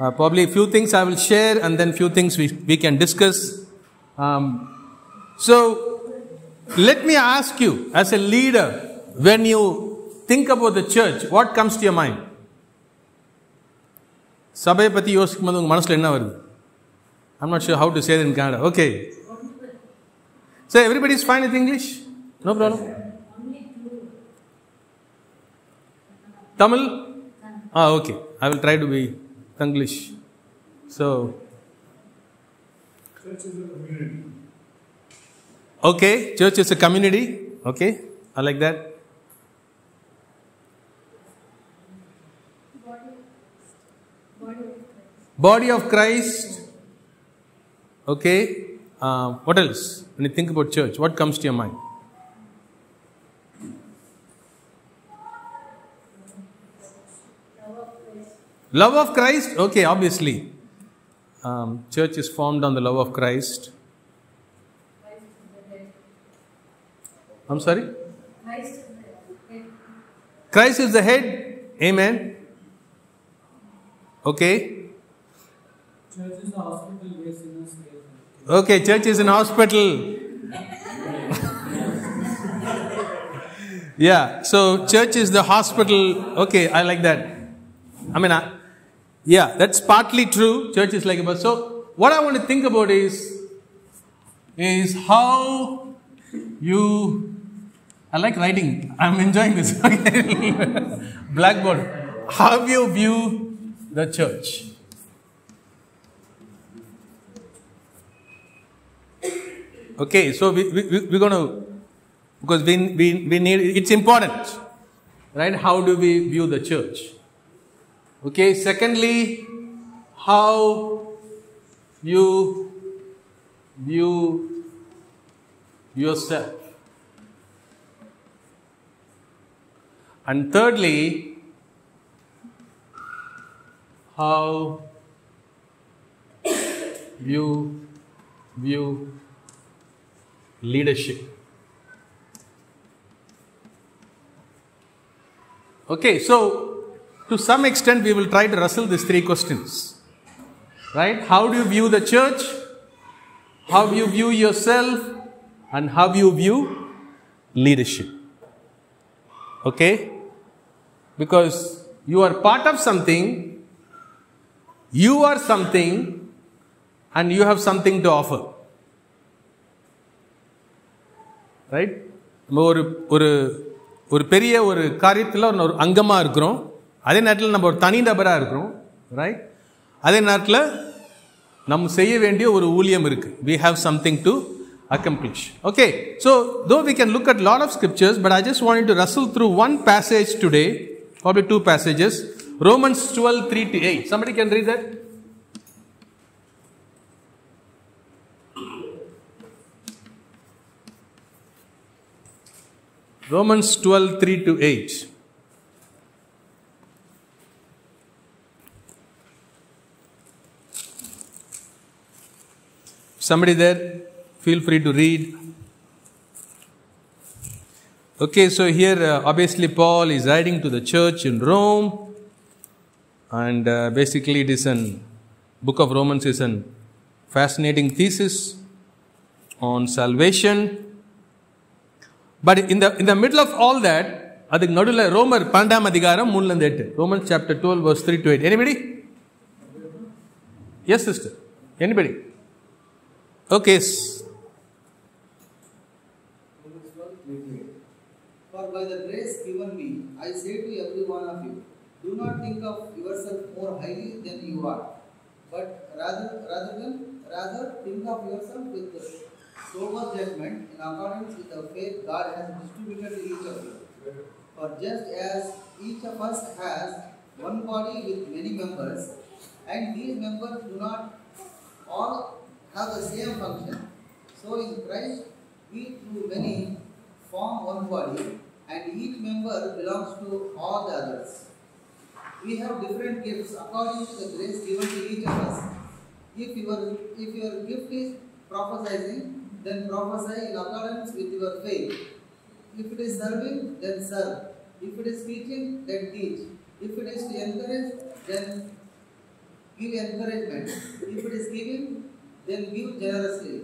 Uh, probably a few things I will share and then few things we, we can discuss. Um, so, let me ask you, as a leader, when you think about the church, what comes to your mind? சபையை பற்றி யோசிக்கும் போது உங்கள் மனசில் என்ன வருது I'm not sure how to say in Kannada okay So everybody is fine with English? No problem? Tamil? Ah, okay. I will try to be English. So, okay, church is a community. Okay, I like that. Body of Christ. Okay. Uh, what else? When you think about church, what comes to your mind? Love of Christ? Okay, obviously. Um, church is formed on the love of Christ. I'm sorry? Christ is the head. Amen. Okay. Church is the hospital where sinners. Okay, church is an hospital. yeah, so church is the hospital. Okay, I like that. I mean, I, yeah, that's partly true. Church is like a bus. So, what I want to think about is, is how you. I like writing. I'm enjoying this. Blackboard. How you view the church. Okay, so we, we, we- we're going to, because we, we, we need, it's important, right? How do we view the church? Okay, secondly, how you view yourself. And thirdly, how you view leadership. Okay, so to some extent we will try to wrestle these three questions. Right? How do you view the church? How you view yourself? And how you view leadership. Okay? Because you are part of something, you are something, and you have something to offer. Right நம்ம ஒரு ஒரு ஒரு பெரிய ஒரு காரியத்தில் ஒரு அங்கமாக இருக்கிறோம் அதே நேரத்தில் நம்ம ஒரு தனி நபராக இருக்கிறோம் ரைட் அதே நேரத்தில் நம்ம செய்ய வேண்டிய ஒரு ஊழியம் இருக்கு we have something to accomplish okay so though we can look at lot of scriptures but i just wanted to wrestle through one passage today probably two passages romans 12 3 to 8 somebody can read that Romans 12 3 to 8. Somebody there, feel free to read. Okay, so here uh, obviously Paul is writing to the church in Rome, and uh, basically it is an book of Romans is an fascinating thesis on salvation. But இந்த இந்த middle of all that அதுக்கு நடுவில் ரோமர் பன்னெண்டாம் அதிகாரம் மூணுலேருந்து எட்டு Roman chapter twelve verse three to eight anybody yes sister anybody okay For by the grace given me, I say to every one of you, do not think of yourself more highly than you are, but rather rather than rather think of yourself with sober judgment in accordance with the faith God has distributed to each of you. For just as each of us has one body with many members, and these members do not all have the same function, so in Christ we through many form one body, and each member belongs to all the others. We have different gifts according to the grace given to each of us. If your if your gift is prophesying, then prophesy in accordance with your faith. If it is serving, then serve. If it is teaching, then teach. If it is to encourage, then give encouragement. If it is giving, then give generously.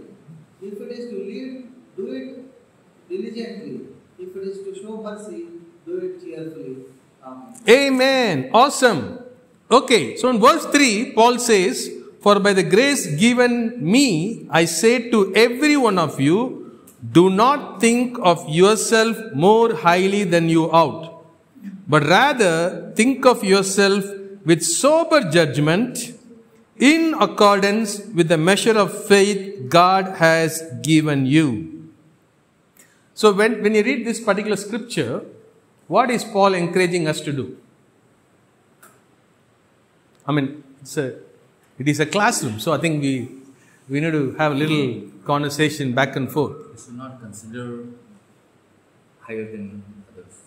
If it is to lead, do it diligently. If it is to show mercy, do it cheerfully. Amen. Amen. Awesome. Okay, so in verse 3, Paul says, For by the grace given me, I say to every one of you, do not think of yourself more highly than you ought, but rather think of yourself with sober judgment in accordance with the measure of faith God has given you. So, when, when you read this particular scripture, what is Paul encouraging us to do? I mean, it's a, it is a classroom, so I think we, we need to have a little conversation back and forth. We should not consider higher than others,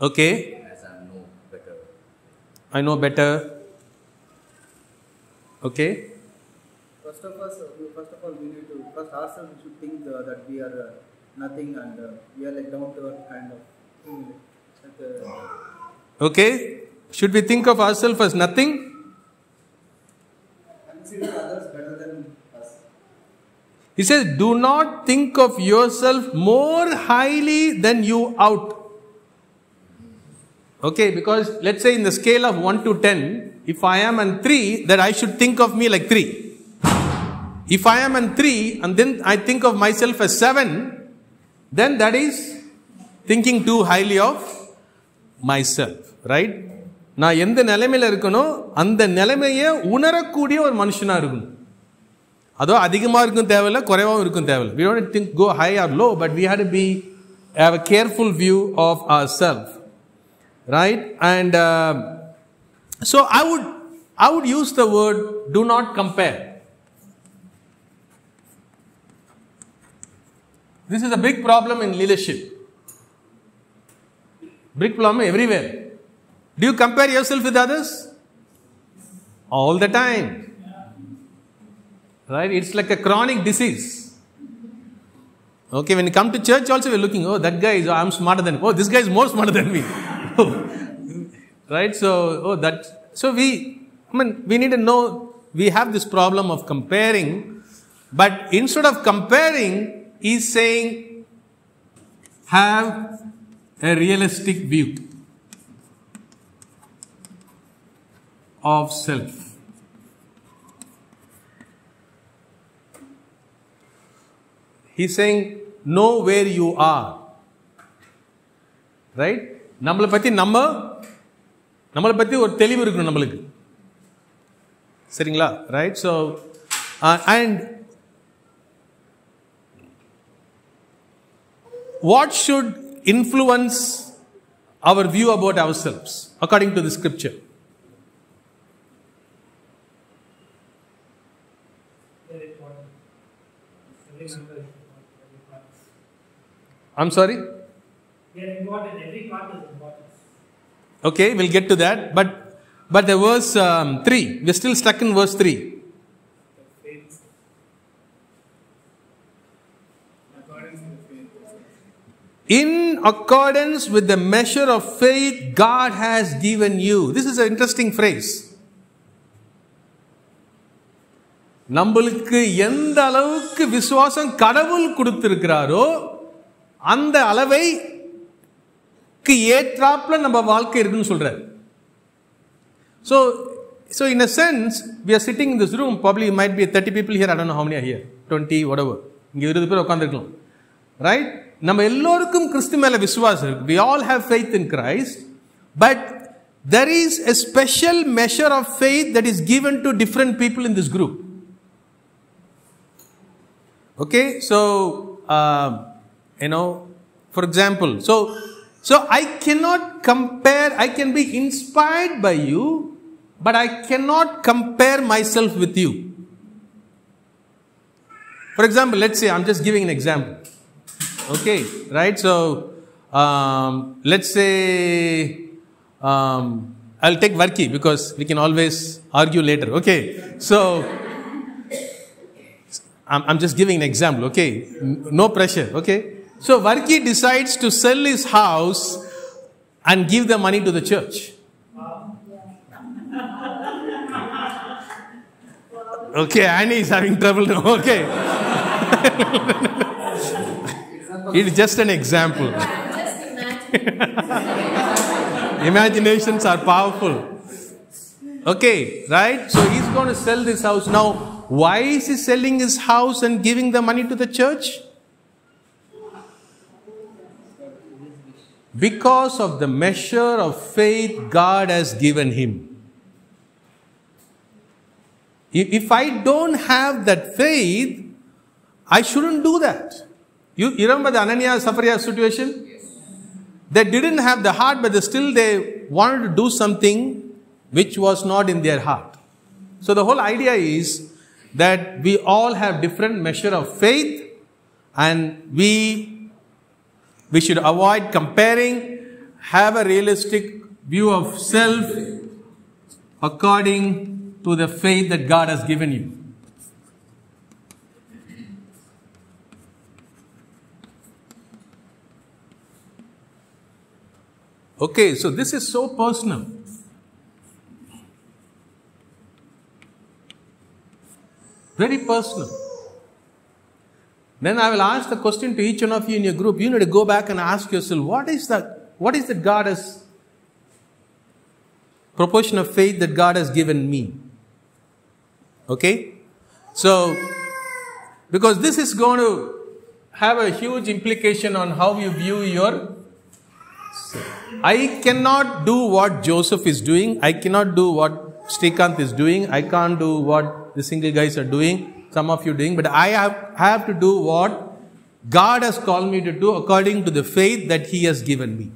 Okay, as I know better. I know better. Okay, First of us, first of all, we need to first ourselves we should think uh, that we are uh, nothing and uh, we are like down to earth kind of thing. Uh, okay. Should we think of ourselves as nothing? Consider others better than us. He says, Do not think of yourself more highly than you ought. Okay, because let's say in the scale of 1 to 10, if I am an 3, that I should think of me like 3. If I am an 3 and then I think of myself as 7, then that is thinking too highly of myself, right? நான் எந்த நிலைமையில இருக்கணும் அந்த நிலைமையை உணரக்கூடிய ஒரு மனுஷனா இருக்கணும் அதோ அதிகமாக இருக்கும் தேவையில்ல குறைவாகவும் இருக்கும் தேவையில்ல we don't think go high or low but we have to be have a careful view of ourselves right? And uh, so i would i would use the word do not compare. This is a big problem in leadership. Big problem everywhere. Do you compare yourself with others? All the time. Right? It's like a chronic disease. Okay when you come to church also we're looking oh that guy is i'm smarter than oh this guy is more smarter than me right? So oh that so we i mean we need to know we have this problem of comparing but instead of comparing he's saying have a realistic view of self. He's saying, know where you are. Right நம்மளை பற்றி நம்ம நம்மளை பற்றி ஒரு தெளிவு இருக்கணும் நம்மளுக்கு. சரிங்களா? Right so and what should influence our view about our selves according to the scripture I'm sorry? They are important. Every part is important. Okay, we'll get to that. But but the verse um, three, we're still stuck in verse three. Faith. In accordance with the measure of faith God has given you. This is an interesting phrase. நம்மளுக்கு எந்த அளவுக்கு விசுவாசம் கடவுள் கொடுத்திருக்கிறாரோ அந்த அளவை க்கு ஏற்றாப்புல நம்ம வாழ்க்கை இருக்குன்னு சொல்றாரு So, so in a sense, we are sitting in this room, probably might be 30 people here, I don't know how many are here, 20, whatever. இங்க இருபது பேர் உட்காந்துருக்கலாம் ரைட் நம்ம எல்லோருக்கும் கிறிஸ்து மேல விசுவாசம் இருக்கு we all have faith in Christ but there is a special measure of faith that is given to different people in this group okay so um, you know for example so so i cannot compare i can be inspired by you but i cannot compare myself with you for example let's say i'm just giving an example okay right so um, let's say um, i'll take varki because we can always argue later okay so I'm, I'm just giving an example, okay? No pressure, okay? So Varki decides to sell his house and give the money to the church. Okay, Annie is having trouble now. Okay. it's just an example. Imaginations are powerful. Okay, right? So he's going to sell this house. Now, why is he selling his house and giving the money to the church? Because of the measure of faith God has given him. If I don't have that faith, I shouldn't do that. You, you remember the Ananias Sapphira situation? They didn't have the heart, but they still they wanted to do something which was not in their heart. So the whole idea is that we all have different measure of faith, and we we should avoid comparing, have a realistic view of self according to the faith that God has given you. Okay, so this is so personal. Very personal. Then I will ask the question to each one of you in your group. You need to go back and ask yourself, what is that? What is that God has proportion of faith that God has given me? Okay? So, because this is going to have a huge implication on how you view your I cannot do what Joseph is doing. I cannot do what Srikanth is doing. I can't do what the single guys are doing Some of you doing. But I have, have to do what God has called me to do according to the faith that He has given me.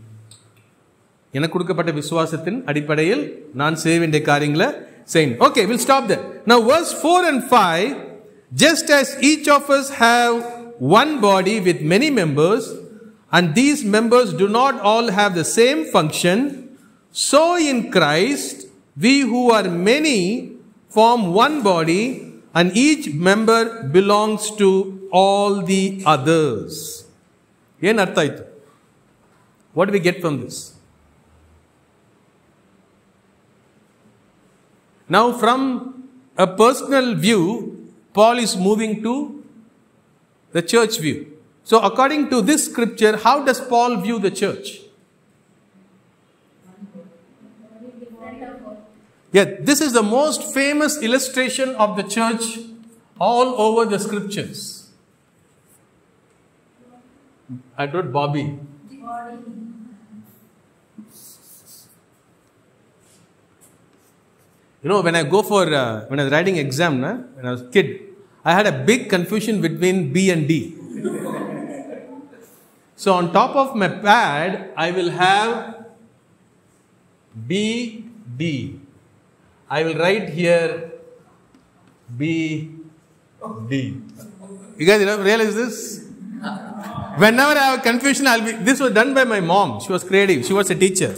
எனக்கு கொடுக்கப்பட்ட விசுவாசத்தின் அடிப்படையில் நான் செய்ய வேண்டிய காரியங்களை செய்யணும் okay will stop that now verse 4 and 5 just as each of us have one body with many members and these members do not all have the same function so in Christ we who are many form one body and each member belongs to all the others ಏನು ಅರ್ಥ ಆಯ್ತು what do we get from this Now, from a personal view, Paul is moving to the church view. So, according to this scripture, how does Paul view the Yeah, this is the most famous illustration of the church all over the scriptures. I wrote Bobby. You know, when I go for, uh, when I was writing exam, na, when I was kid, I had a big confusion between B and D. so on top of my pad, I will have B, D. I will write here B, D. You guys realize this? Whenever I have confusion, I'll be. This was done by my mom. She was creative. She was a teacher.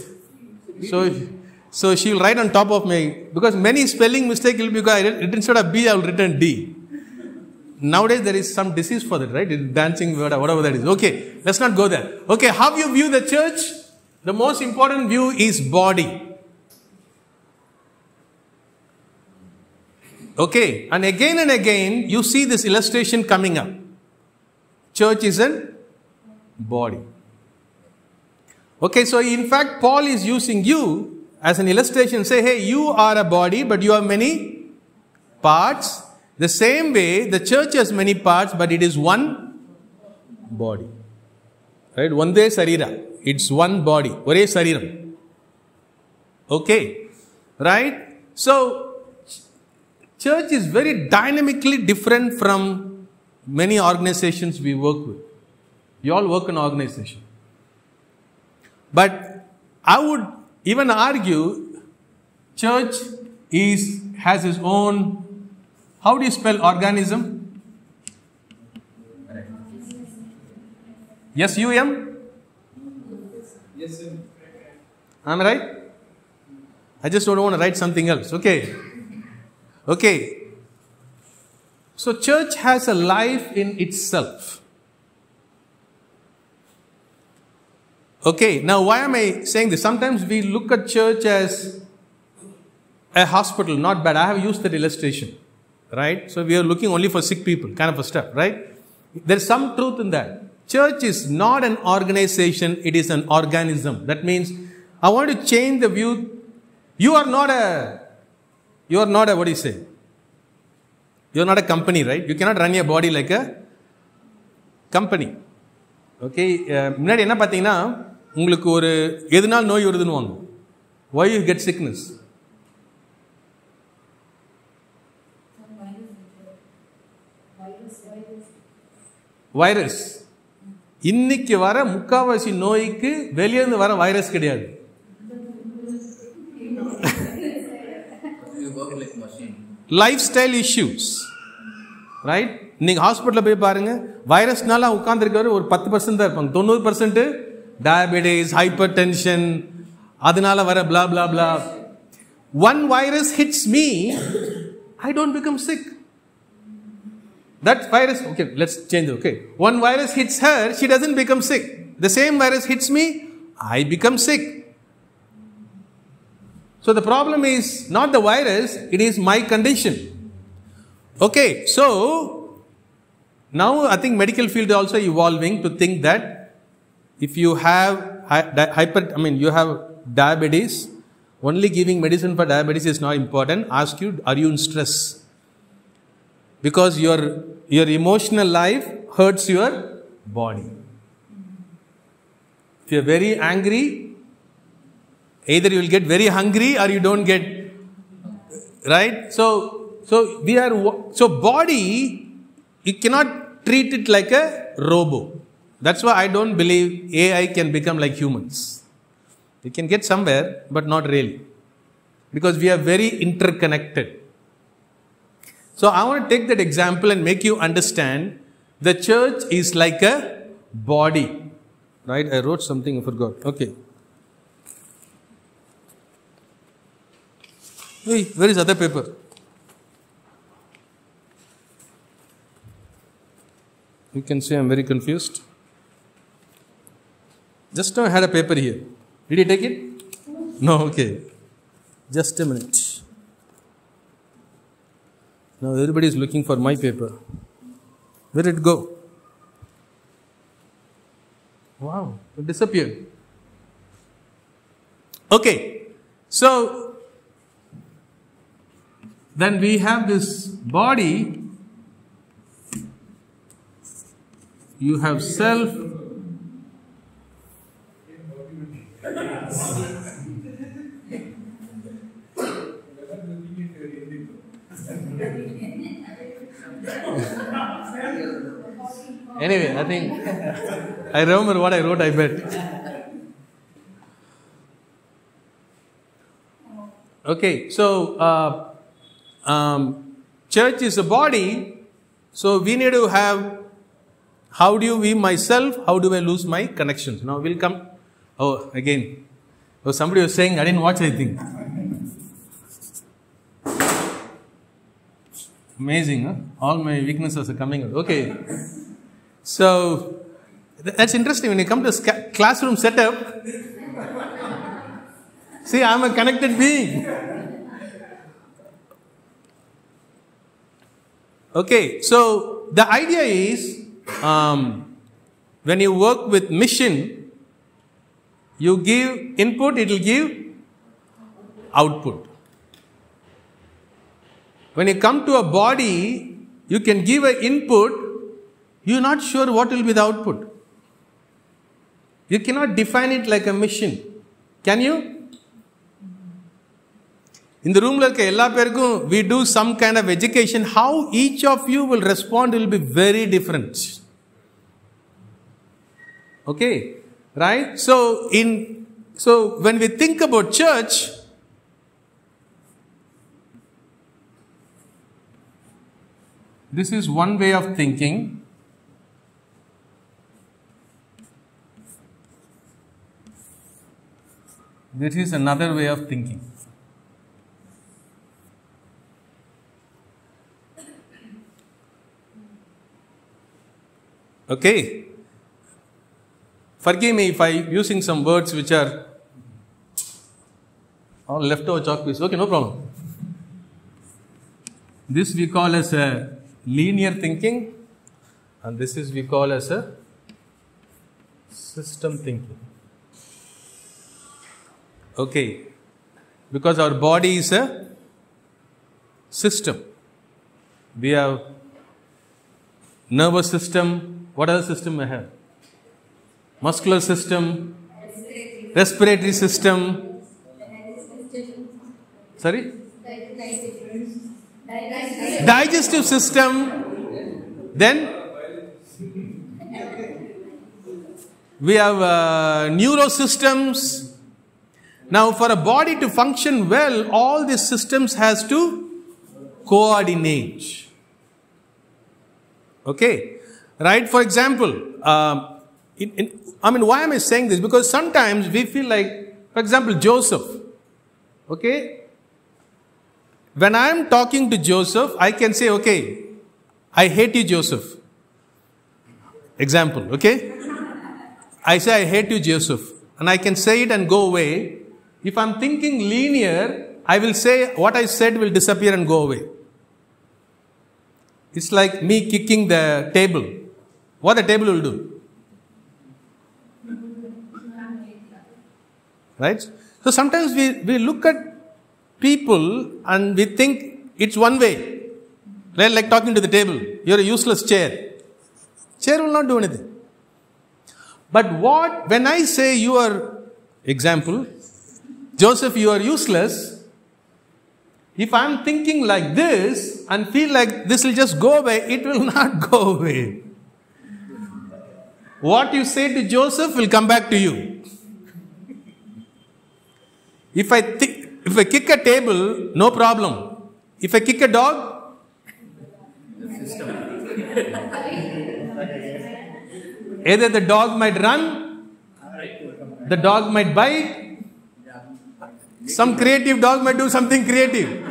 So, so she will write on top of me because many spelling mistake will be because I instead of B, I will written D. Nowadays there is some disease for that, right? Dancing whatever that is. Okay, let's not go there. Okay, how you view the church? The most important view is body. Okay, and again and again you see this illustration coming up. Church is a body. Okay, so in fact, Paul is using you as an illustration. Say, hey, you are a body, but you have many parts. The same way, the church has many parts, but it is one body. Right? One day sarira. It's one body. Ore sariram. Okay. Right? So, church is very dynamically different from many organizations we work with. You all work in organization. But I would even argue church is has its own how do you spell organism? Yes, U M? Yes, sir. Am right? I just don't want to write something else. Okay. Okay. So church has a life in itself. Okay, now why am I saying this? Sometimes we look at church as a hospital, not bad. I have used that illustration, right? So we are looking only for sick people, kind of a stuff, right? There's some truth in that. Church is not an organization, it is an organism. That means I want to change the view. You are not a, you are not a, what do you say? You are not a company, right? You cannot run your body like a okay uh, முன்னாடி என்ன பார்த்தீங்கன்னா உங்களுக்கு ஒரு எதுனால் நோய் வருதுன்னு வாங்க. Why you get sickness virus இன்னைக்கு வர முக்காவாசி நோய்க்கு வெளியேருந்து வர வைரஸ் கிடையாது. work like machine. Lifestyle issues right இன்னைக்கு ஹாஸ்பிட்டலில் போய் பாருங்க வைரஸ்னால உட்காந்துருக்கவர் ஒரு பத்து பர்சன்ட் தான் இருப்பாங்க தொண்ணூறு பர்சன்ட் டயபெட்டிஸ் ஹைப்பர் டென்ஷன் அதனால வர blah blah blah one virus hits me I don't become sick that virus okay let's change it okay one virus hits her she doesn't become sick the same virus hits me i become sick so the problem is not the virus it is my condition. Okay so now i think medical field is also evolving to think that if you have hyper i mean you have diabetes only giving medicine for diabetes is not important. Ask you are you in stress? Because your your emotional life hurts your body. If you are very angry either you will get very hungry or you don't get right so so we are so body you cannot treat it like a robo that's why i don't believe ai can become like humans you can get somewhere but not really because we are very interconnected so I want to take that example and make you understand the church is like a body. Right? I wrote something, I forgot. Okay. Hey, where is other paper? You can see I'm very confused. Just now I had a paper here. Did you take it? No, okay. Just a minute. Now everybody is looking for my paper. Where did it go? Wow, it disappeared. Okay, so then we have this body. You have self. Anyway, I think I remember what I wrote, I bet. Okay, so uh, um, church is a body, so we need to have how do you we myself, how do I lose my connections? Now we'll come. Oh, again. Oh, somebody was saying, I didn't watch anything. Amazing, huh? All my weaknesses are coming out. Okay. So that's interesting when you come to classroom setup. See, I'm a connected being. Okay, so the idea is um, when you work with mission, you give input, it will give output. When you come to a body, you can give an input, you're not sure what will be the output. You cannot define it like a mission. Can you? இந்த ரூம்ல இருக்க எல்லா பேருக்கும் we do some kind of education how each of you will respond will be very different okay right so in so when we think about church this is one way of thinking this is another way of thinking Okay. Forgive me if I using some words which are all leftover chalk piece. Okay, no problem. This we call as a linear thinking, and this is we call as a system thinking. Okay, because our body is a system. We have nervous system. What other system we have? Muscular system, respiratory system. Sorry? Digestive system. Then we have uh, neurosystems. Now, for a body to function well, all these systems has to coordinate. Okay, right? For example, um, in, in, I mean, why am I saying this? Because sometimes we feel like, for example, Joseph. Okay, when I am talking to Joseph, I can say, okay, I hate you, Joseph. Example, okay? I say, I hate you, Joseph. And I can say it and go away. If I'm thinking linear, I will say what I said will disappear and go away. It's like me kicking the table. What the table will do? Right? So sometimes we, we look at people and we think it's one way. Right? Like talking to the table. You're a useless chair. Chair will not do anything. But what, when I say you are, example, Joseph, you are useless, if I'm thinking like this and feel like this will just go away, it will not go away. What you say to Joseph will come back to you. If I think, if I kick a table, no problem. If I kick a dog, either the dog might run, the dog might bite, some creative dog might do something creative.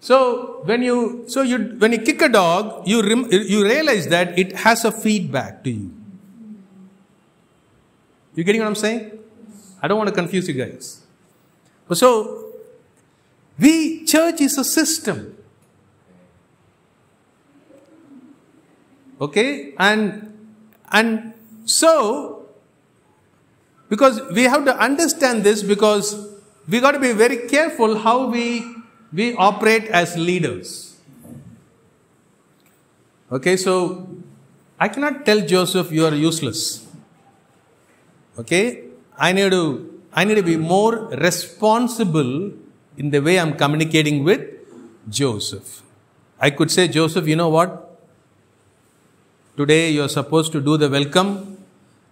So when you so you when you kick a dog, you you realize that it has a feedback to you. You getting what I'm saying? I don't want to confuse you guys. So we church is a system. Okay, and and so because we have to understand this because we got to be very careful how we we operate as leaders. Okay, so I cannot tell Joseph you are useless. Okay, I need to I need to be more responsible in the way I'm communicating with Joseph. I could say, Joseph, you know what? Today you're supposed to do the welcome.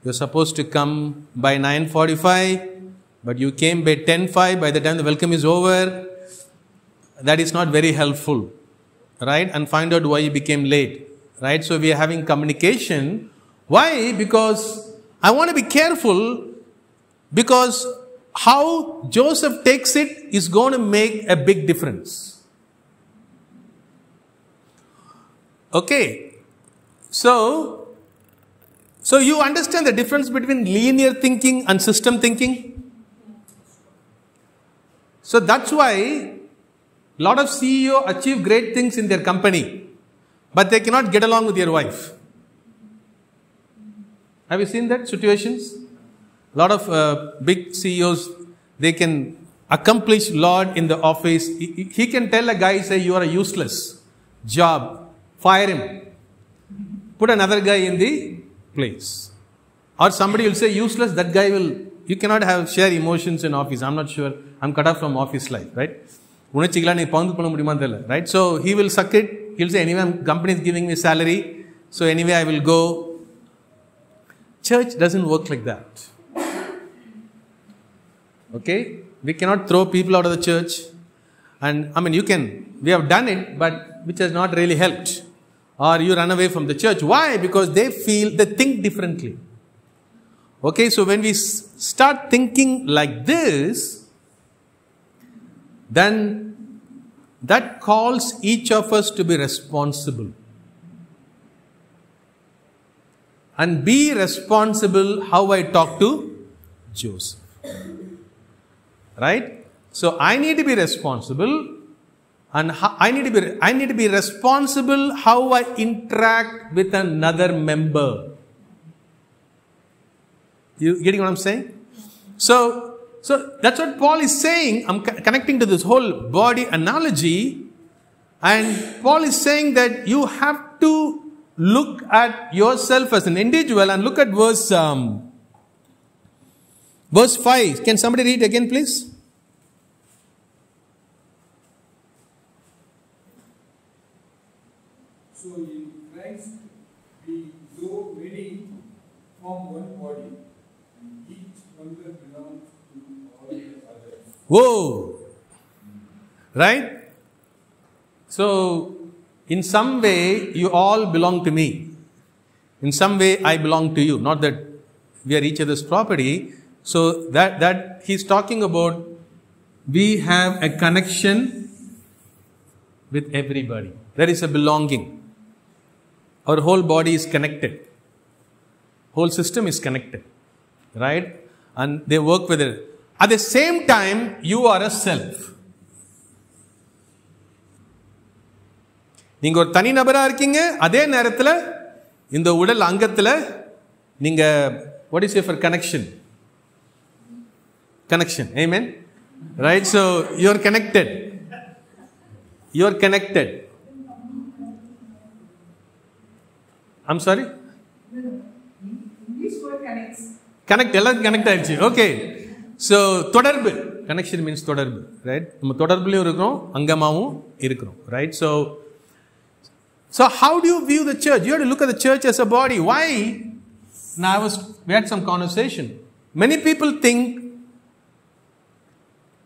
You're supposed to come by 9:45, but you came by 10:05. By the time the welcome is over, that is not very helpful, right? And find out why you became late, right? So we are having communication. Why? Because I want to be careful because how Joseph takes it is going to make a big difference. Okay, so so you understand the difference between linear thinking and system thinking? So that's why a lot of CEO achieve great things in their company, but they cannot get along with their wife. Have you seen that situations? A lot of uh, big CEOs, they can accomplish lot in the office. He, he can tell a guy, say, you are a useless job, fire him. Put another guy in the place. Or somebody will say useless, that guy will, you cannot have share emotions in office. I'm not sure. I'm cut off from office life, right? உணர்ச்சிகளாக நீ பங்கு பண்ண முடியுமான்னு தெரியல right so he will chuck it he'll say anyway company is giving me salary so anyway I will go church doesn't work like that okay we cannot throw people out of the church and i mean you can we have done it but which has not really helped or you run away from the church why because they feel they think differently okay so when we s- start thinking like this then that calls each of us to be responsible and be responsible how I talk to Joseph. Right? So I need to be responsible and I need to be I need to be responsible how I interact with another member. You getting what I'm saying? So, so that's what Paul is saying. I'm co- connecting to this whole body analogy, and Paul is saying that you have to look at yourself as an individual and look at verse um, verse five. Can somebody read again, please? So in Christ we grow many from one body, and each member belongs to all the others. Whoa! Right? So, in some way, you all belong to me. In some way, I belong to you. Not that we are each other's property. So, that, that he's talking about we have a connection with everybody. There is a belonging. Our whole body is connected. Whole system is connected. Right? And they work with it. At the same time, you are a self. நீங்கள் ஒரு தனி தனிநபராக இருக்கீங்க அதே நேரத்தில் இந்த உடல் அங்கத்தில் நீங்கள் what is you connection connection I mean right so you're connected you're connected I'm sorry connect எல்லாம் கனெக்ட் ஆயிடுச்சு. ஓகே ஸோ தொடர்பு. கனெக்ஷன் மீன்ஸ் தொடர்பு ரைட் நம்ம தொடர்புலையும் இருக்கிறோம் அங்கமாவும் இருக்கிறோம் right so so how do you view the church you look at the church as a body why நான் I was we had some conversation. Many people think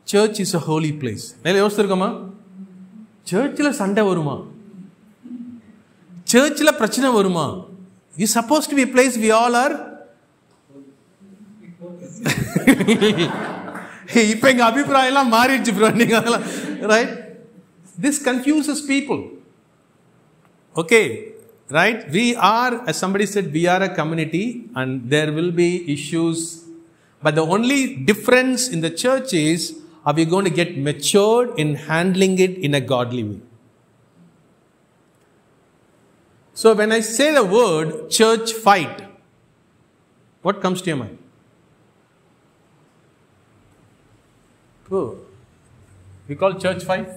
church is a holy place. நேரில் யோசிச்சிருக்கோமா? சர்ச்சில் சண்டை வருமா? சர்ச்சில் பிரச்சனை வருமா? You suppose to be place we all are இப்போ எங்க அபிப்பிராயம் எல்லாம் மாறிடுச்சு ப்ரோ நீங்க அதெல்லாம் right this confuses people okay right we are as somebody said we are a community and there will be issues but the only difference in the church is are we going to get matured in handling it in a godly way so when i say the word church fight what comes to your mind Oh, we call church fight.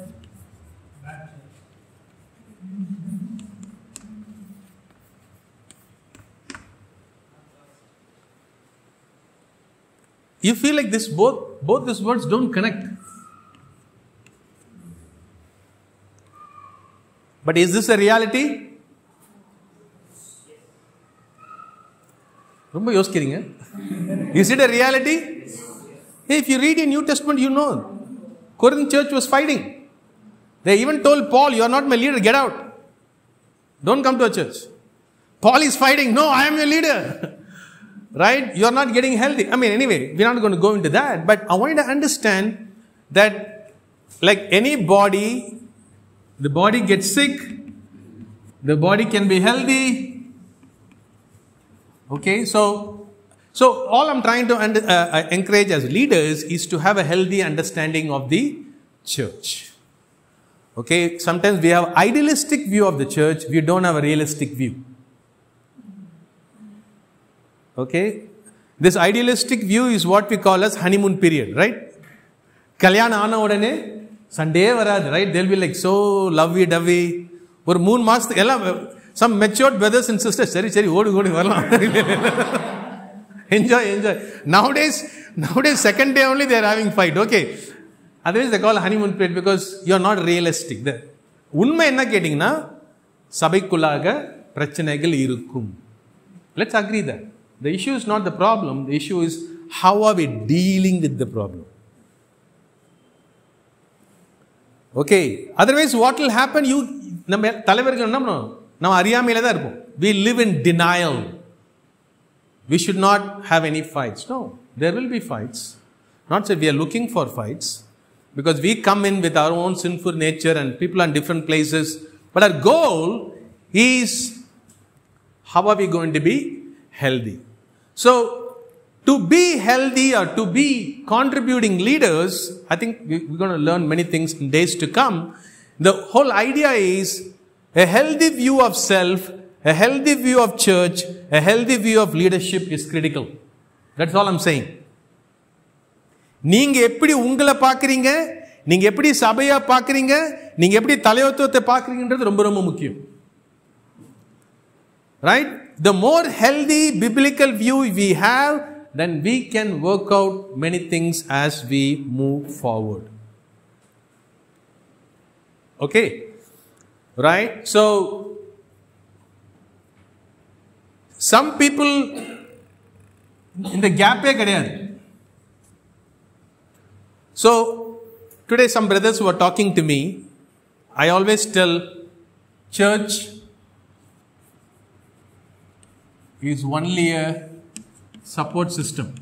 You feel like this both both these words don't connect. But is this a reality? ரொம்ப யோசிக்கிறீங்க is it a reality if you read in new testament you know corinth church was fighting. They even told paul you are not my leader get out. Don't come to a church. Paul is fighting no i am your leader. Right? You are not getting healthy. I mean anyway we're not going to go into that but i want you to understand that like any body the body gets sick the body can be healthy. Okay, so so all I'm trying to under, uh, uh, encourage as leaders is to have a healthy understanding of the church. Okay, sometimes we have idealistic view of the church, we don't have a realistic view. Okay, this idealistic view is what we call as honeymoon period, right? கல்யாணம் ஆன உடனே Sunday வராது right they'll be like so லவ்வி டவ்வி ஒரு மூணு மாசத்துக்கு எல்லாம் some matured brothers and sister சரி சரி ஓடி ஓடி வரலாம் enjoy enjoy nowadays nowadays second day only they're having fight okay otherwise the call honeymoon period because you are not realistic the உண்மை என்ன கேட்டிங்கன்னா சபைக்குள்ளாக பிரச்சனைகள் இருக்கும். Let's agree the the issue is not the problem the issue is how are we dealing with the problem okay otherwise what will happen you நம்ம தலைவர்கள் என்ன பண்ணுவோம்? நம்ம அறியாமையில தான் இருப்போம். We live in denial we should not have any fights. No, there will be fights. Not say we are looking for fights because we come in with our own sinful nature and people are in different places. But our goal is how are we going to be healthy? So, to be healthy or to be contributing leaders, I think we're going to learn many things in days to come. The whole idea is a healthy view of self a healthy view of church, a healthy view of leadership is critical. That's all I'm saying. நீங்க எப்படி உங்களை பார்க்குறீங்க நீங்க எப்படி சபையா பார்க்குறீங்க நீங்க எப்படி தலையத்துவத்தை பார்க்குறீங்கன்றது ரொம்ப ரொம்ப முக்கியம் right the more healthy biblical view we have then we can work out many things as we move forward okay right so some people இந்த கேப்பே கிடையாது so today some brothers were talking to me i always tell church is only a support system.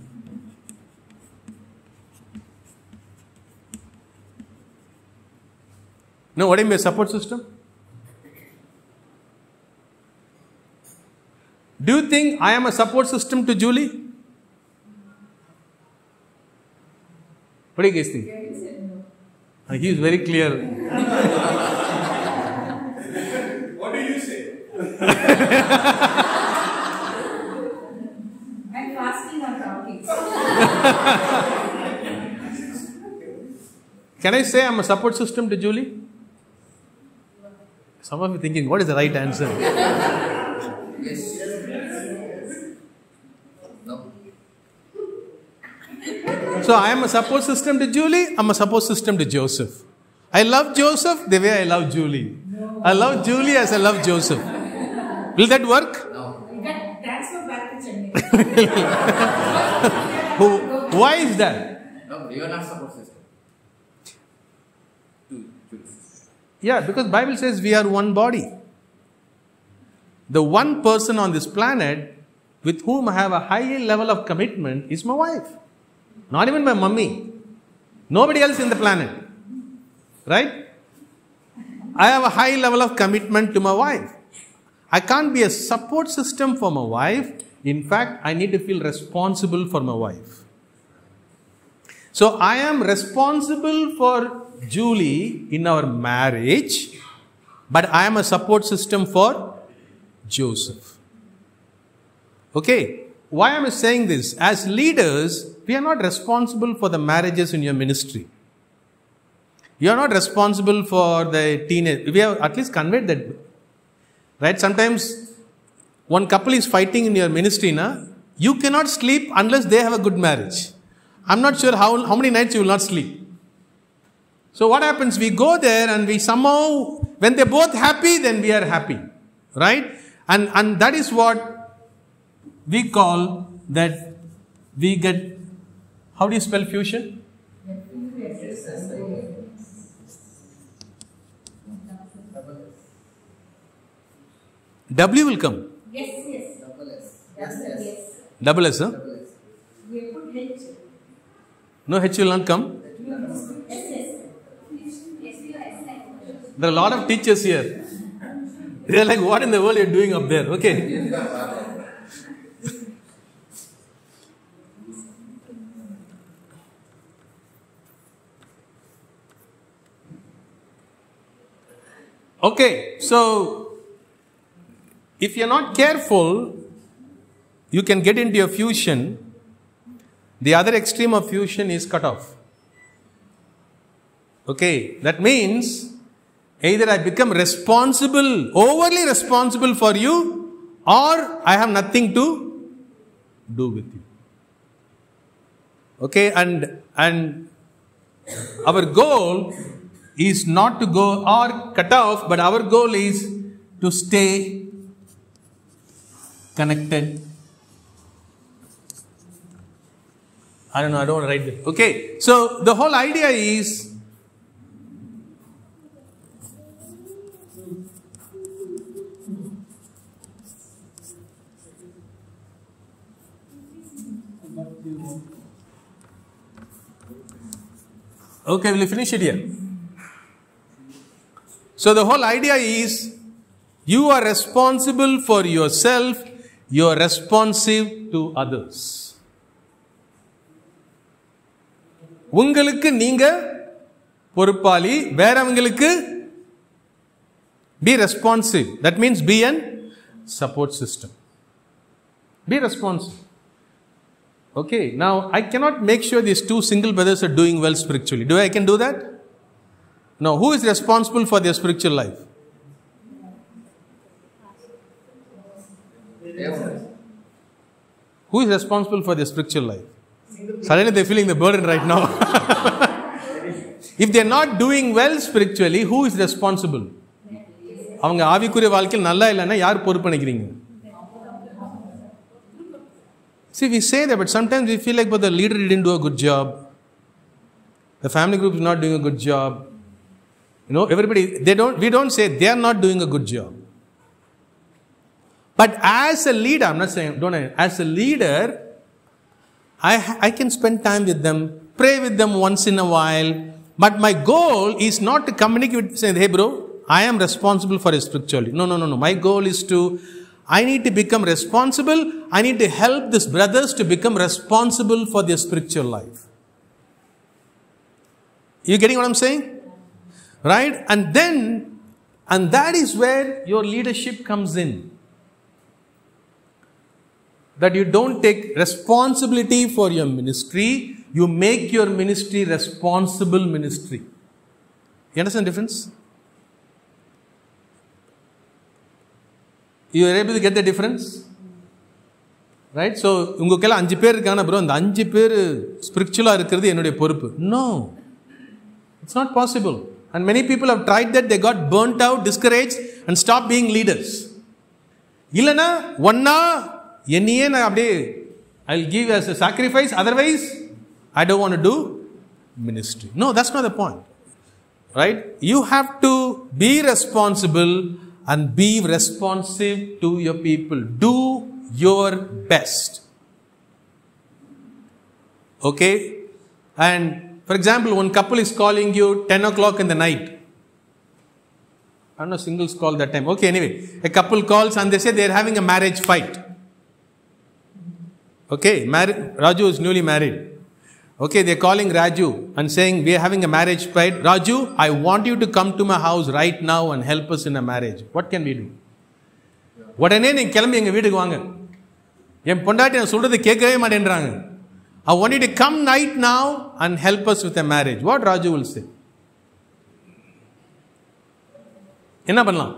No, what do you mean by support system? Do you think I am a support system to Julie? What do you guys think? Uh, He is very clear. What do you say? I'm fasting on topics. Can I say I'm a support system to Julie? Some of you thinking, what is the right answer? Yes. So I am a support system to Julie, I'm a support system to Joseph. I love Joseph the way I love Julie. I love Julie as I love Joseph. Will that work? No. That, transfer back to Chennai. Why is that? No, you are not support system. To choose. Yeah, because Bible says we are one body. The one person on this planet with whom I have a high level of commitment is my wife. Not even my mummy. Nobody else in the planet. Right? I have a high level of commitment to my wife. I can't be a support system for my wife. In fact, I need to feel responsible for my wife. So I am responsible for Julie in our marriage, but I am a support system for Joseph. Okay, why am I saying this? As leaders, we are not responsible for the marriages in your ministry. You are not responsible for the teenage. We have at least conveyed that. Right? Sometimes one couple is fighting in your ministry, na, you cannot sleep unless they have a good marriage. I'm not sure how, how many nights you will not sleep. So what happens? We go there and we somehow, when they're both happy, then we are happy. Right? And, and that is what we call that we get, how do you spell fusion? W will come. Yes, yes. Double S. Yes. Double S, huh? No H will not come. There are a lot of teachers here. They're like, what in the world are you're doing up there? Okay. Okay, so if you're not careful, you can get into a fusion. The other extreme of fusion is cut off. Okay, that means either I become responsible, overly responsible for you, or I have nothing to do with you. Okay, and and our goal is not to go or cut off, but our goal is to stay connected. I don't know, I don't want to write it. Okay, so the whole idea is Okay, we'll finish it here? So the whole idea is you are responsible for yourself, you are responsive to others. உங்களுக்கு நீங்க பொறுப்பாளி வேறவங்களுக்கு be responsive that means be an support system be responsive okay now i cannot make sure these two single brothers are doing well spiritually do i can do that no who is responsible for their spiritual life who is responsible for their spiritual life suddenly they're feeling the burden right now if they're not doing well spiritually who is responsible அவங்க ஆவிக்குரிய வாழ்க்கையில் நல்லா இல்லைன்னா யார் பொறுப்பு நினைக்கிறீங்க See, we say that, but sometimes we feel like, but the leader didn't do a good job. The family group is not doing a good job. You know, everybody, they don't, we don't say they are not doing a good job. But as a leader, I'm not saying, don't I, as a leader, I, I can spend time with them, pray with them once in a while. But my goal is not to communicate with, say, hey bro, I am responsible for his spirituality. No, no, no, no. My goal is to, I need to become responsible. I need to help these brothers to become responsible for their spiritual life. You getting what I'm saying? Right? And then, and that is where your leadership comes in. That you don't take responsibility for your ministry, you make your ministry responsible ministry. You understand the difference? You are able to get the difference? Right so உங்களுக்கெல்லாம் அஞ்சு பேர் இருக்காங்க bro இந்த அஞ்சு பேர் ஸ்பிரிச்சுவலாக இருக்கிறது என்னுடைய பொறுப்பு no it's not possible and many people have tried that they got burnt out discourage and stop being leaders இல்லைன்னா ஒன்னா என்னையே நான் அப்படியே I will give as a sacrifice otherwise I don't want two ministry no that's not the point right you have to be responsible and be responsive to your people do your best okay and for example one couple is calling you 10 o'clock in the night i don't know singles call that time okay anyway a couple calls and they say they're having a marriage fight okay married raju is newly married Okay, they're calling Raju and saying, We are having a marriage fight. Raju, I want you to come to my house right now and help us in a marriage. What can we do? உடனே நீங்க கிளம்பி எங்க வீட்டுக்கு வாங்க என் பொண்டாட்டி நான் சொல்றது கேட்கவே மாட்டேன்றாங்க I want you to come night now and help us with a marriage. What Raju will say? என்ன பண்ணலாம்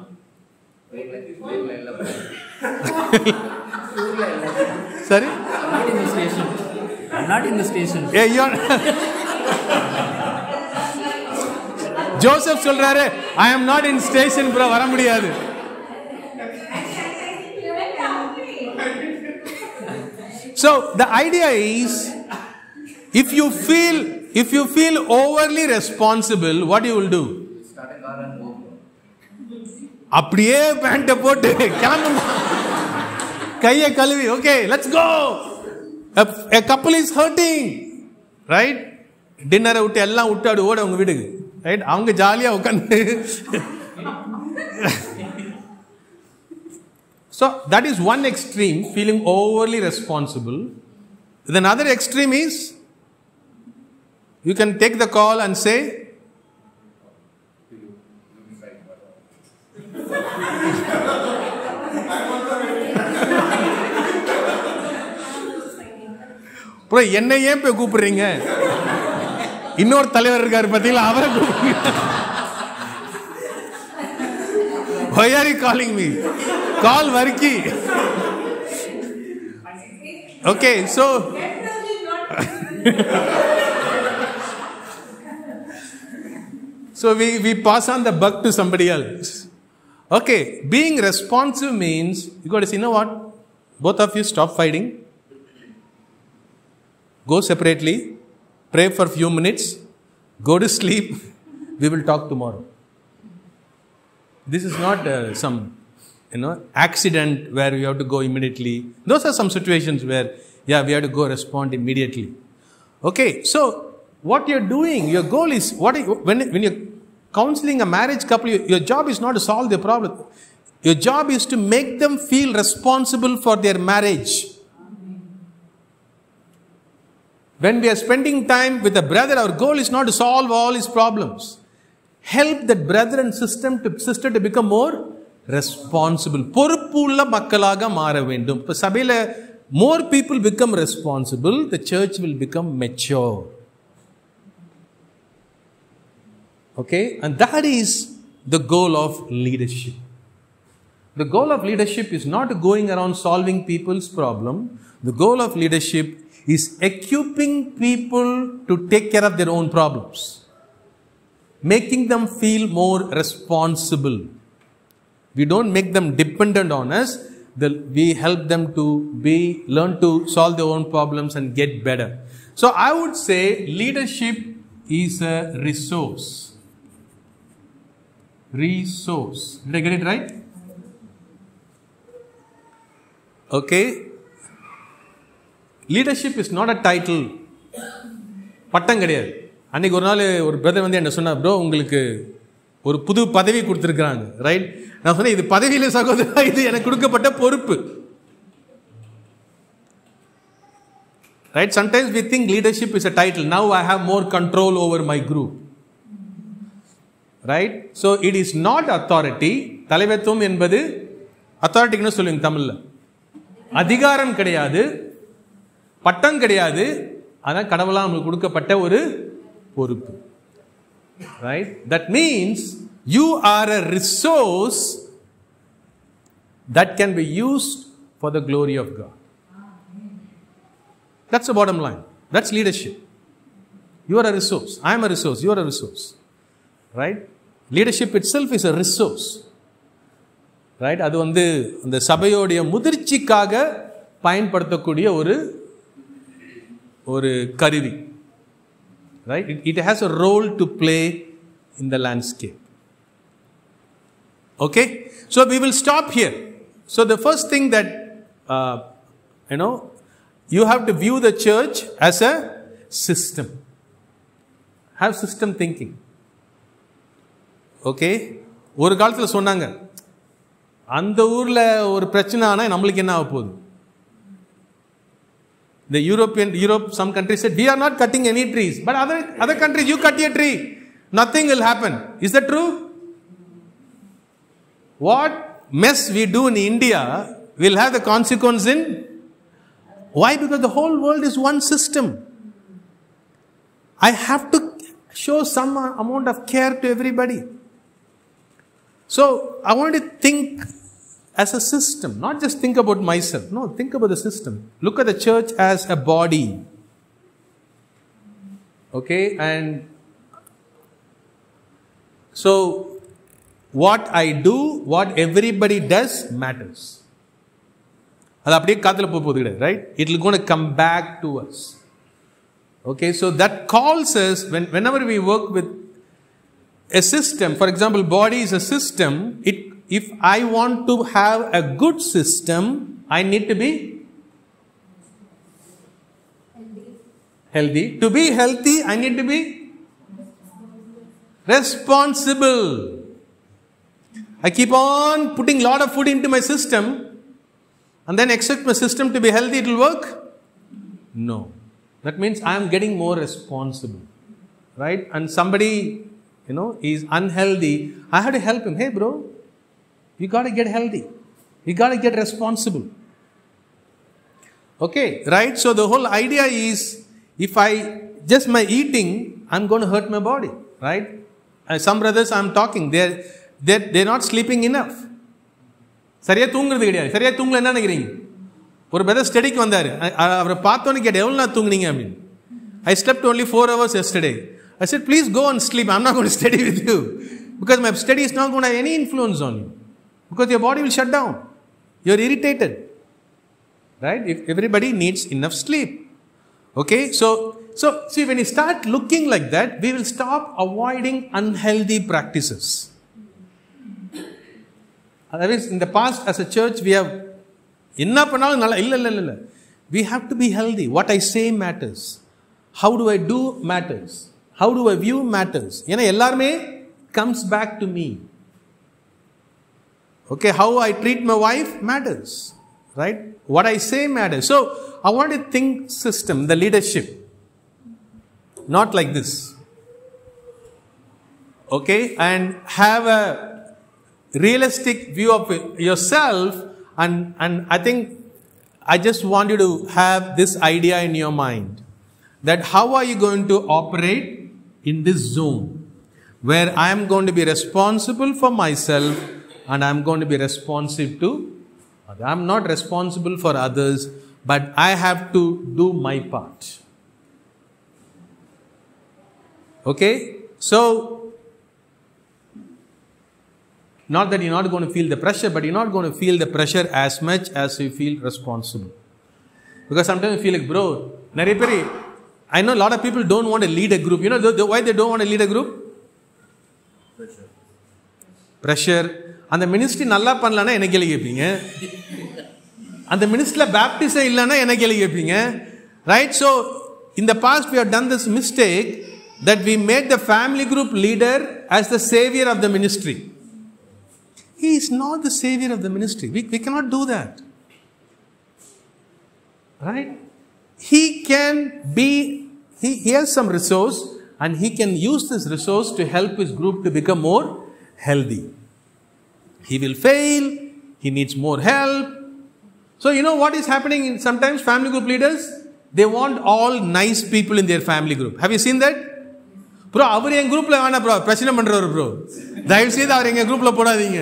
சரி not in the station. I'm not in the station. A Joseph சொல்றாரு ஐ am not in station bro வர முடியாது So the idea is if you feel if you feel overly responsible, what you will do? Start a car and go. அப்படியே பேண்ட்டை போட்டு கிளம்புங்க கையை கழுவி okay let's go a couple is hurting right டின்னரை விட்டு எல்லாம் விட்டாடு ஓட உங்க வீட்டுக்கு ரைட் அவங்க ஜாலியா உட்காந்து so that is one extreme feeling overly responsible then another extreme is you can take the call and say bro என்னை ஏன் போய் கூப்பிடுறீங்க இன்னொரு தலைவர் இருக்காரு பார்த்தீங்களா அவரை கூப்பிடுங்க Why are you calling me? Call Varki. Okay, so so we, we pass on the buck to somebody else. Okay, being responsive means you got to say, you know what? Both of you stop fighting. Go separately, pray for a few minutes, go to sleep. We will talk tomorrow. This is not uh, some you know accident where you have to go immediately. Those are some situations where yeah we have to go respond immediately. Okay, so what you're doing, your goal is what are you- when when you're counseling a marriage couple, your, your job is not to solve the problem. Your job is to make them feel responsible for their marriage. When we are spending time with a brother, our goal is not to solve all his problems. Help that brother and sister to, sister to become more responsible. பொறுப்புள்ள மக்களாக மாற வேண்டும் இப்போ சபையில் more people become responsible, the church will become mature. Okay, and that is the goal of leadership. The goal of leadership is not going around solving people's problem. The goal of leadership is equipping people to take care of their own problems, making them feel more responsible. We don't make them dependent on us. We help them to be learn to solve their own problems and get better. So I would say leadership is a resource. Resource. Did I get it right? Okay. Leadership is not a title பட்டம் கிடையாது. அன்னைக்கு ஒரு நாள் ஒரு brother வந்து என்ன சொன்னார் bro உங்களுக்கு ஒரு புது பதவி கொடுத்துருக்குறாங்க. ரைட் நான் சொன்னேன் இது பதவியில் சகோதரா இது எனக்கு கொடுக்கப்பட்ட பொறுப்பு. Right sometimes we think leadership is a title now I have more control over my group right so it is not authority தலைவத்துவம் என்பது அத்தாரிட்டின்னு சொல்லுங்க தமிழில். அதிகாரம் கிடையாது. பட்டம் கிடையாது. அதான் கடவுளாக நம்மளுக்கு கொடுக்கப்பட்ட ஒரு பொறுப்பு. Right that means you are a resource that can be used for the glory of God that's a bottom line that's leadership you are a resource I am a resource you are a resource right leadership itself is a resource right அது வந்து அந்த சபையோடைய முதிர்ச்சிக்காக பயன்படுத்தக்கூடிய ஒரு ஒரு கருவி right it has a role to play in the landscape okay so we will stop here so the first thing that you know you have to view the church as a system have system thinking okay? ஒரு காலத்தில் சொன்னாங்க அந்த ஊரில் ஒரு பிரச்சனை ஆனால் நம்மளுக்கு என்ன ஆக போகுது? இந்த European Europe some countries they are not cutting any trees but other other countries you cut a tree nothing will happen is the true what mess we do in India will have the consequence in why Because the whole world is one system. I have to show some amount of care to everybody. So I want to think as a system, not just think about myself. No, think about the system. Look at the church as a body. Okay, and so what I do, what everybody does matters. அது அப்படியே காத்துல போக போகுது கிடையாது right it will going to come back to us okay so that calls us when whenever we work with a system for example body is a system it if I want to have a good system, I need to be healthy. healthy. To be healthy, I need to be responsible. I keep on putting a lot of food into my system and then expect my system to be healthy, it will work? No. That means I am getting more responsible. Right? And somebody, you know, is unhealthy. I have to help him. Hey, bro, you got to get healthy. You got to get responsible. Okay, right? So the whole idea is if I just my eating, I'm going to hurt my body, right? Uh, some brothers I'm talking, they're, they're, they're not sleeping enough. சரியா தூங்குறது கிடையாது சரியா தூங்கல என்ன நினைக்கிறீங்க ஒரு brother ஸ்டடிக்கு வந்தார் அவரை பார்த்தோன்னு கேட்டேன் எவ்வளோ நாள் தூங்குனீங்க அப்படின்னு ஐ slept only four hours yesterday I said, please go and sleep. I'm not going to study with you. Because my study is not going to have any influence on you. Because your body will shut down. You're irritated. Right? If everybody needs enough sleep. Okay? So, so see, when you start looking like that, we will stop avoiding unhealthy practices. Otherwise, in the past, as a church, we have என்ன பண்ணாலும் நல்லா இல்லை இல்லை இல்லை we have to be healthy what I say matters how to I two matters how to I view matters ஏன்னா எல்லாருமே comes back to me Okay, how I treat my wife matters, right? What I say matters. So I want to think system, the leadership, not like this. Okay, and have a realistic view of yourself, and and I think I just want you to have this idea in your mind that how are you going to operate in this zone where I am going to be responsible for myself and I am going to be responsive to others. I am not responsible for others, but I have to do my part. Okay? So, not that you're not going to feel the pressure, but you're not going to feel the pressure as much as you feel responsible. Because sometimes you feel like, bro, நிறைய பேர் I know a lot of people don't want to lead a group. You know the, the, why they don't want to lead a group? Pressure. Pressure அந்த ministry நல்லா பண்ணலன்னா என்ன கேள்வி கேட்பீங்க அந்த மினிஸ்ட்ரியில் baptism இல்லைன்னா என்ன கேள்வி கேட்பீங்க ரைட் ஸோ இந்த past we have done this mistake that we made the family group leader as the Xavier of the ministry He is not the savior of the ministry. We, we cannot do that. Right? He can be, he, he has some resource and he can use this resource to help his group to become more healthy. He will fail, he needs more help. So, you know what is happening in sometimes family group leaders? They want all nice people in their family group. Have you seen that? Bro அவர் என் குரூப்ல வேணாம் bro பிரச்சனை பண்றவர் bro தயவு செய்து அவர் எங்க குரூப்ல போடாதீங்க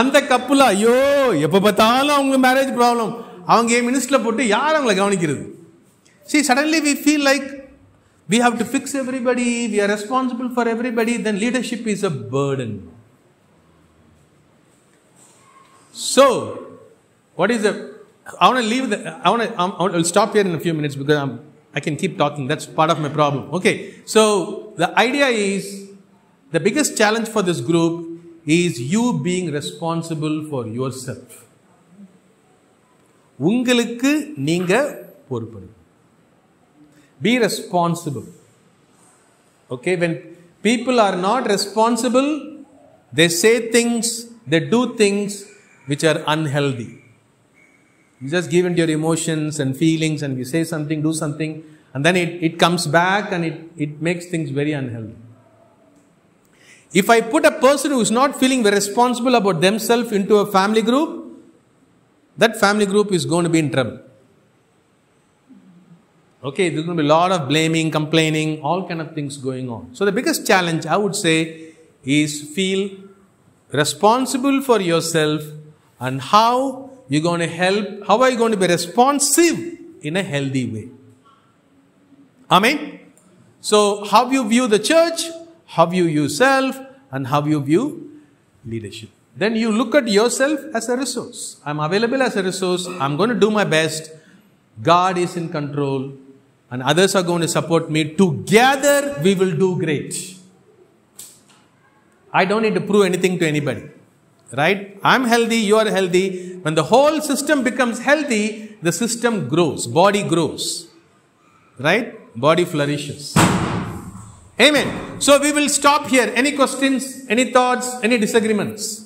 அந்த கப்புல ஐயோ எப்ப பார்த்தாலும் அவங்க மேரேஜ் ப்ராப்ளம் அவங்க என் மினிஸ்ட்ல போட்டு யார் அவங்கள கவனிக்கிறது see suddenly we feel like we have to fix everybody we are responsible for everybody then leadership is a burden so what is the i want to leave the i want to i will stop here in a few minutes because I'm, i can keep talking that's part of my problem okay so the idea is the biggest challenge for this group is you being responsible for yourself உங்களுக்கு நீங்க பொறுப்பெடுங்க be responsible okay when people are not responsible they say things they do things which are unhealthy you just give into your emotions and feelings and you say something do something and then it, it comes back and it, it makes things very unhealthy if i put a person who is not feeling very responsible about themselves into a family group that family group is going to be in trouble Okay, there's going to be a lot of blaming, complaining, all kind of things going on. So the biggest challenge I would say is feel responsible for yourself and how you're going to help, how are you going to be responsive in a healthy way. Amen. So how you view the church, how you view yourself, and how you view leadership. Then you look at yourself as a resource. I'm available as a resource. I'm going to do my best. God is in control and others are going to support me. Together we will do great. I don't need to prove anything to anybody. Right? I'm healthy, you are healthy. When the whole system becomes healthy, the system grows, body grows. Right? Body flourishes. Amen. So we will stop here. Any questions, any thoughts, any disagreements?